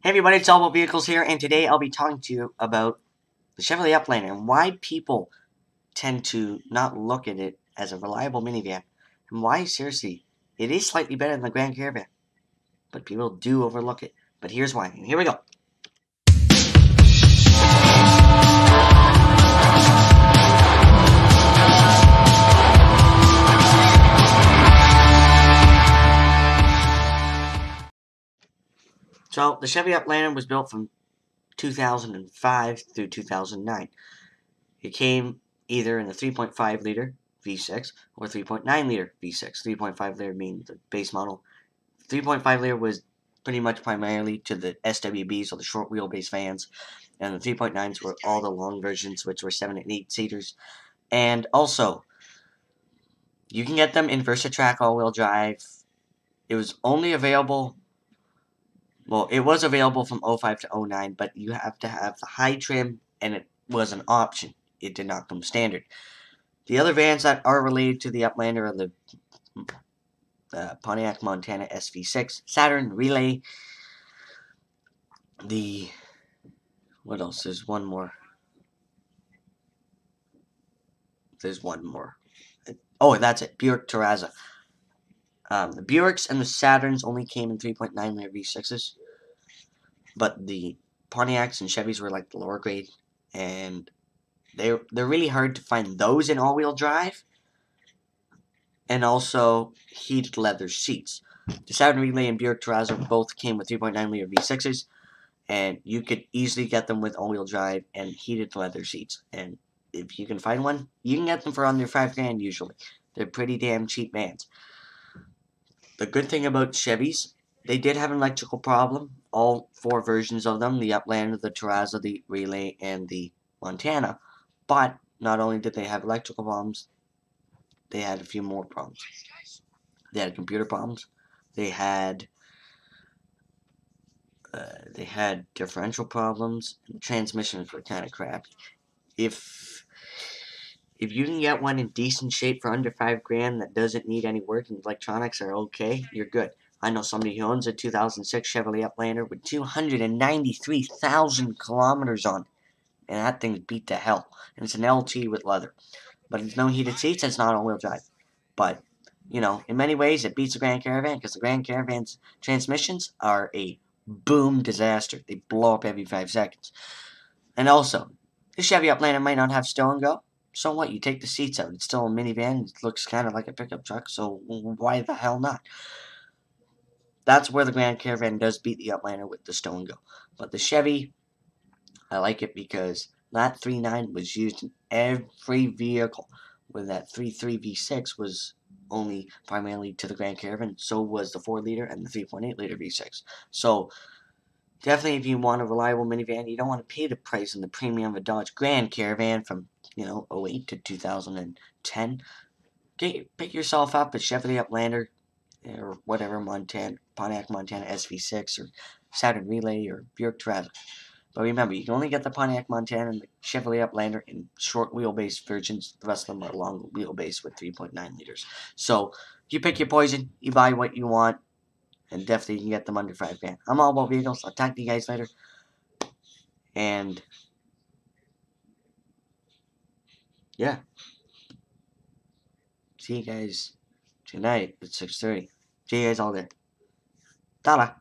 Hey everybody, it's All About Vehicles here, and today I'll be talking to you about the Chevrolet Uplander and why people tend to not look at it as a reliable minivan, and why, seriously, it is slightly better than the Grand Caravan, but people do overlook it. But here's why, and here we go. So, the Chevy Uplander was built from 2005 through 2009. It came either in the 3.5 liter V6 or 3.9 liter V6. 3.5 liter being the base model. 3.5 liter was pretty much primarily to the SWBs or the short wheelbase vans, and the 3.9s were all the long versions, which were 7 and 8 seaters. And also, you can get them in Versatrak all-wheel drive. It was only available well, it was available from 05 to 09, but you have to have the high trim, and it was an option. It did not come standard. The other vans that are related to the Uplander are the uh, Pontiac Montana SV6, Saturn Relay, the what else? There's one more. There's one more. Oh, that's it. Buick Terraza. Um, the Buicks and the Saturns only came in 3.9 liter V6s, but the Pontiacs and Chevys were like the lower grade, and they they're really hard to find those in all-wheel drive, and also heated leather seats. The Saturn Relay and Buick Terraza both came with 3.9 liter V6s, and you could easily get them with all-wheel drive and heated leather seats. And if you can find one, you can get them for under five grand usually. They're pretty damn cheap vans. The good thing about Chevys, they did have an electrical problem. All four versions of them, the Uplander, the Terraza, the Relay, and the Montana. But not only did they have electrical problems, they had a few more problems. They had computer problems. They had uh, they had differential problems. Transmissions were kind of crappy. If if you can get one in decent shape for under five grand that doesn't need any work and electronics are okay, you're good. I know somebody who owns a 2006 Chevrolet Uplander with 293,000 kilometers on and that thing's beat to hell. And it's an LT with leather. But it's no heated seats, it's not all-wheel drive. But, you know, in many ways, it beats the Grand Caravan because the Grand Caravan's transmissions are a boom disaster. They blow up every five seconds. And also, the Chevy Uplander might not have stow and go, so what? You take the seats out. It's still a minivan. It looks kind of like a pickup truck, so why the hell not? That's where the Grand Caravan does beat the Uplander with the Stow 'n Go. But the Chevy, I like it because that 3.9 was used in every vehicle. Where that 3.3 V6 was only primarily to the Grand Caravan, so was the 4 liter and the 3.8 liter V6. So definitely if you want a reliable minivan, you don't want to pay the price and the premium of a Dodge Grand Caravan from you know, 08 to 2010. Get, pick yourself up a Chevrolet Uplander or whatever, Montana, Pontiac Montana SV6 or Saturn Relay or Buick Terraza. But remember, you can only get the Pontiac Montana and the Chevrolet Uplander in short wheelbase versions. The rest of them are long wheelbase with 3.9 liters. So, you pick your poison, you buy what you want, and definitely you can get them under 5 grand. I'm all about vehicles. I'll talk to you guys later. And yeah. See you guys tonight at 6.30. See you guys all there. ta.